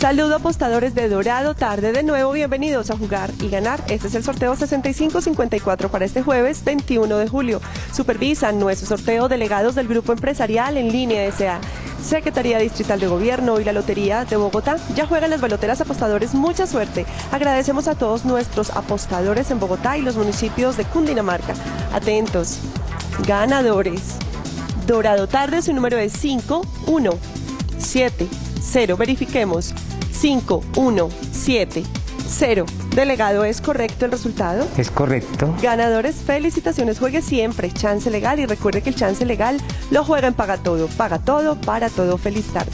Saludo apostadores de Dorado Tarde de nuevo, bienvenidos a jugar y ganar. Este es el sorteo 6554 para este jueves 21 de julio. Supervisan nuestro sorteo delegados del Grupo Empresarial en línea S.A. Secretaría Distrital de Gobierno y la Lotería de Bogotá. Ya juegan las baloteras apostadores, mucha suerte. Agradecemos a todos nuestros apostadores en Bogotá y los municipios de Cundinamarca. Atentos, ganadores. Dorado Tarde, su número es 5170. Verifiquemos. 5170. Delegado, ¿es correcto el resultado? Es correcto. Ganadores, felicitaciones. Juegue siempre. Chance legal y recuerde que el chance legal lo juega en Paga Todo. Paga Todo para todo. Feliz tarde.